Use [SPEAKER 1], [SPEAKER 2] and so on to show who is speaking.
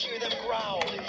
[SPEAKER 1] hear them growl.